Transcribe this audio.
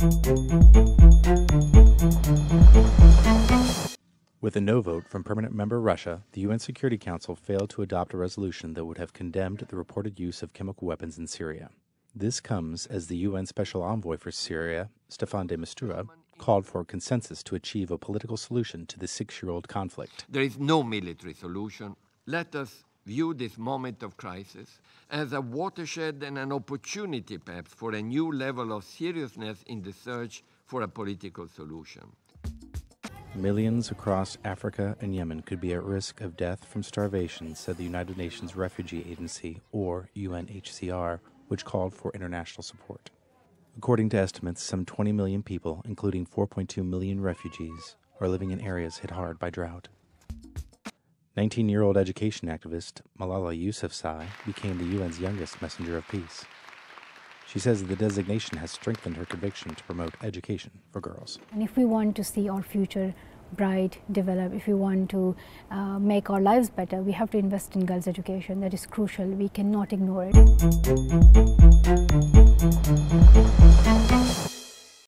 With a no vote from permanent member Russia, the UN Security Council failed to adopt a resolution that would have condemned the reported use of chemical weapons in Syria. This comes as the UN Special Envoy for Syria, Staffan de Mistura, called for consensus to achieve a political solution to the six year old conflict. There is no military solution. Let us view this moment of crisis as a watershed and an opportunity, perhaps, for a new level of seriousness in the search for a political solution. Millions across Africa and Yemen could be at risk of death from starvation, said the United Nations Refugee Agency, or UNHCR, which called for international support. According to estimates, some 20 million people, including 4.2 million refugees, are living in areas hit hard by drought. 19 year old education activist Malala Yousafzai became the UN's youngest messenger of peace. She says the designation has strengthened her conviction to promote education for girls. And if we want to see our future bright, develop, if we want to uh, make our lives better, we have to invest in girls' education. That is crucial. We cannot ignore it.